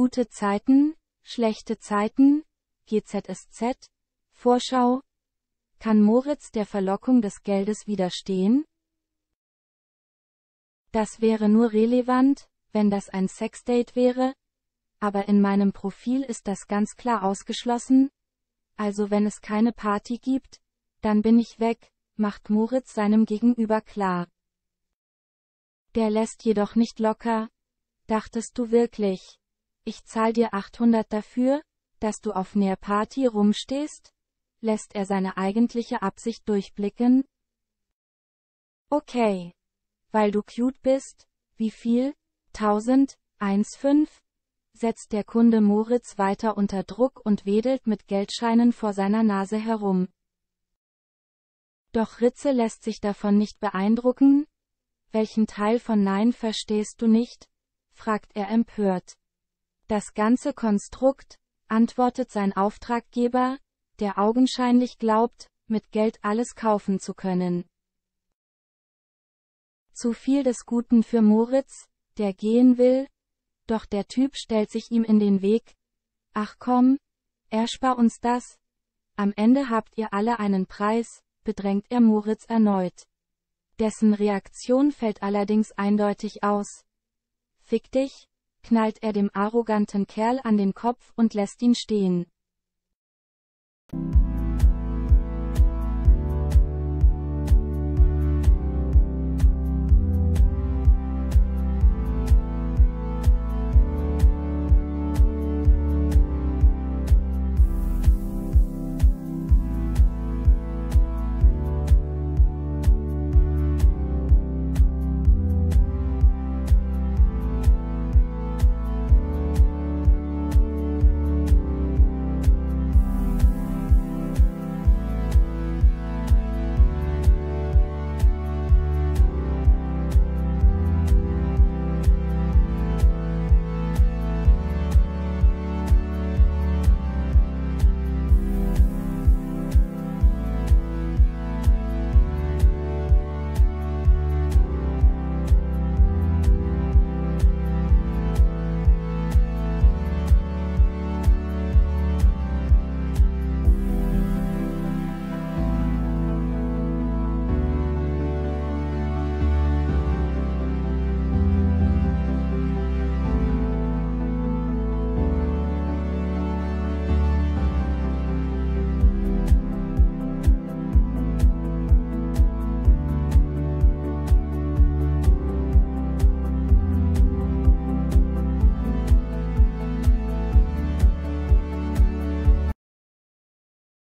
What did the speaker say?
Gute Zeiten, schlechte Zeiten, GZSZ, Vorschau. Kann Moritz der Verlockung des Geldes widerstehen? Das wäre nur relevant, wenn das ein Sexdate wäre, aber in meinem Profil ist das ganz klar ausgeschlossen, also wenn es keine Party gibt, dann bin ich weg, macht Moritz seinem Gegenüber klar. Der lässt jedoch nicht locker. Dachtest du wirklich? Ich zahl dir 800 dafür, dass du auf Näher Party rumstehst? Lässt er seine eigentliche Absicht durchblicken? Okay. Weil du cute bist? Wie viel? 1000? 1,5? Setzt der Kunde Moritz weiter unter Druck und wedelt mit Geldscheinen vor seiner Nase herum. Doch Ritze lässt sich davon nicht beeindrucken. Welchen Teil von Nein verstehst du nicht? fragt er empört. Das ganze Konstrukt, antwortet sein Auftraggeber, der augenscheinlich glaubt, mit Geld alles kaufen zu können. Zu viel des Guten für Moritz, der gehen will, doch der Typ stellt sich ihm in den Weg. Ach komm, erspar uns das. Am Ende habt ihr alle einen Preis, bedrängt er Moritz erneut. Dessen Reaktion fällt allerdings eindeutig aus. Fick dich, knallt er dem arroganten Kerl an den Kopf und lässt ihn stehen.